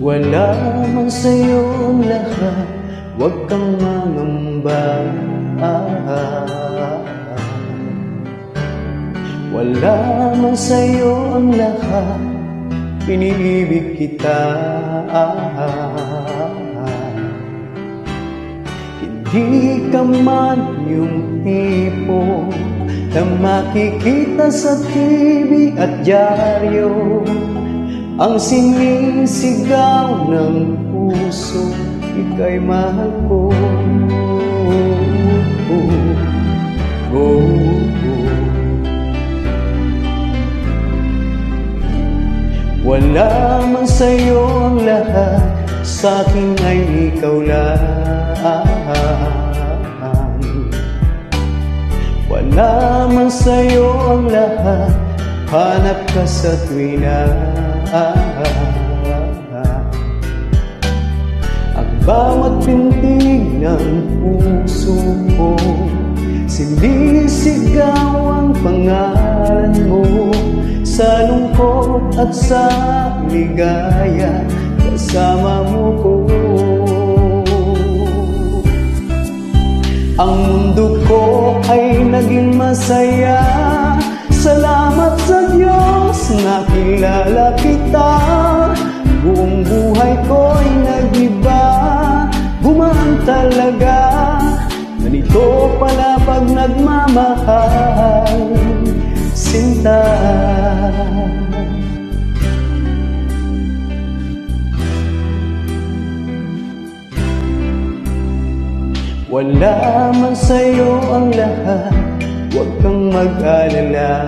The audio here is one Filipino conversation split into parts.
Wala man sa'yo ang lahat Huwag kang mangamba Wala man sa'yo ang lahat Iniibig kita. Hindi ka man yung tipo Na makikita sa TV at dyaryo Ang sinisigaw ng puso Ika'y mahal ko oh, oh, oh. Wala man sa'yo ang lahat Sa akin ay ikaw lang Wala man sa'yo ang lahat Hanap ka sa tuwina Ang bawat pintig ng puso ko Sinisigaw ang pangalan mo. Sa lungkot at sa ligaya Kasama mo ko talaga. Ganito pala pag nagmamahal Sinta. Wala man sa'yo ang lahat Huwag kang mag-alala.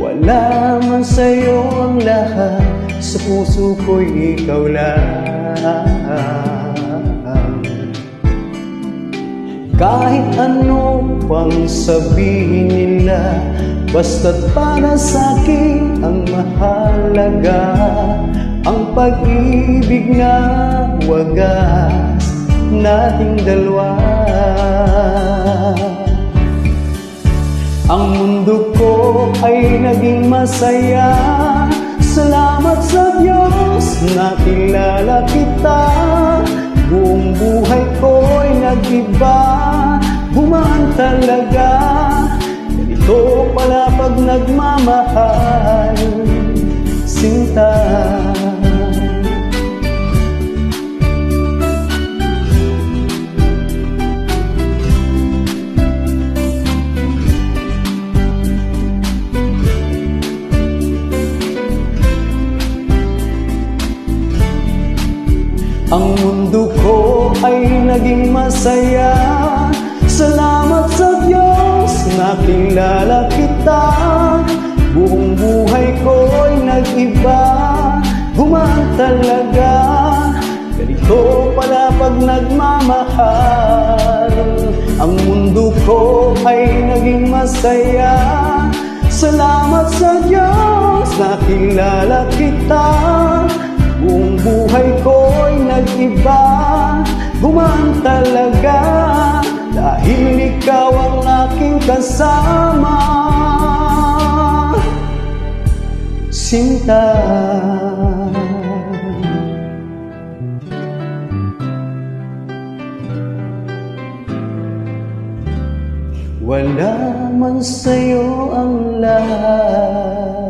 Wala man sa'yo ang lahat Sa puso ko'y ikaw lang. Kahit ano pang sabihin nila Basta't para sa'kin ang mahalaga. Ang pag-ibig na wagas nating dalawa. Ang mundo ko ay naging masaya Salamat sa Diyos na kilala kita. Buong buhay ko'y nag-iba. Gumaan talaga. Ganito pala pag nagmamahal. Sinta Ang mundo ko ay naging masaya. Salamat sa Diyos na kilala kita. Buong buhay ko'y nag-iba. Gumaan talaga. Ganito pala pag nagmamahal. Ang mundo ko ay naging masaya. Salamat sa Diyos na kilala kita Buhay ko'y nag-iba. Gumaan talaga Dahil ikaw ang aking kasama. Sinta. Wala man sa'yo ang lahat